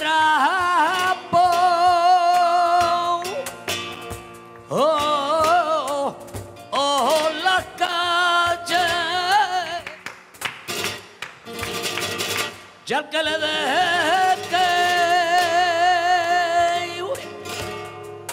Pierapo. Oh, oh, la calle. Ya que le deje.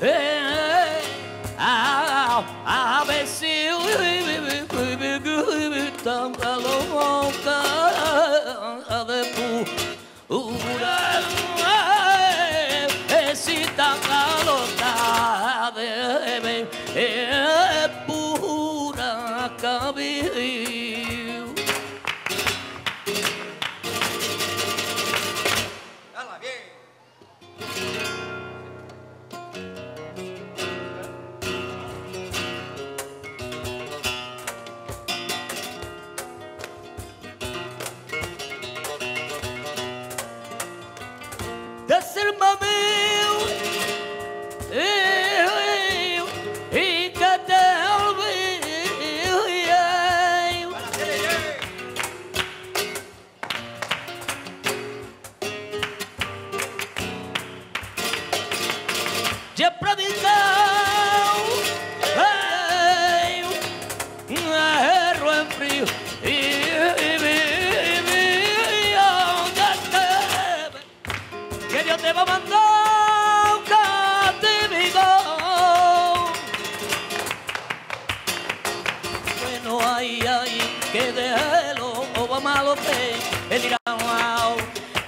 Eh, a, a ver si é pura cabelo. Ela vem. Descer uma vez.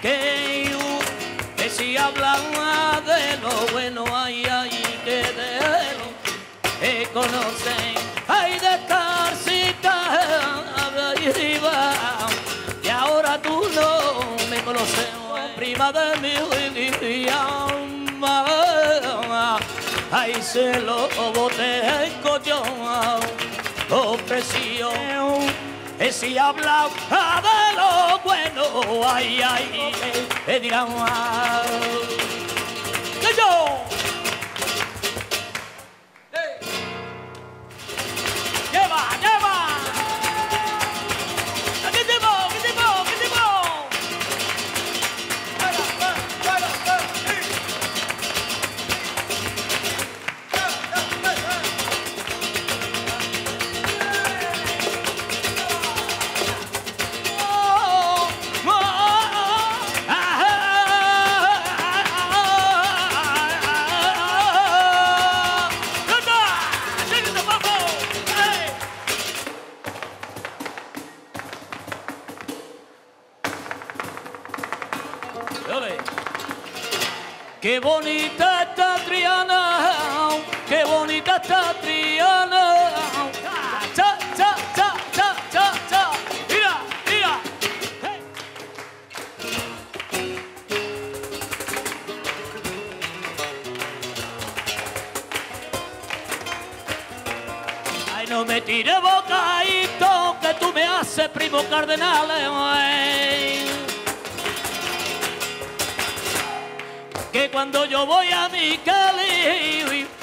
Que yo, que si hablan de lo bueno, ay, de mi alma, ay, se lo boté yo, opresión, es si habla de lo bueno, ay, ay, dirán, Qué bonita está Triana, qué bonita está Triana. Cha, cha, cha, cha, cha, cha. Mira, mira. Ay, no me tires bocadito, que tú me haces primo cardenal. eh, cuando yo voy a mi Cali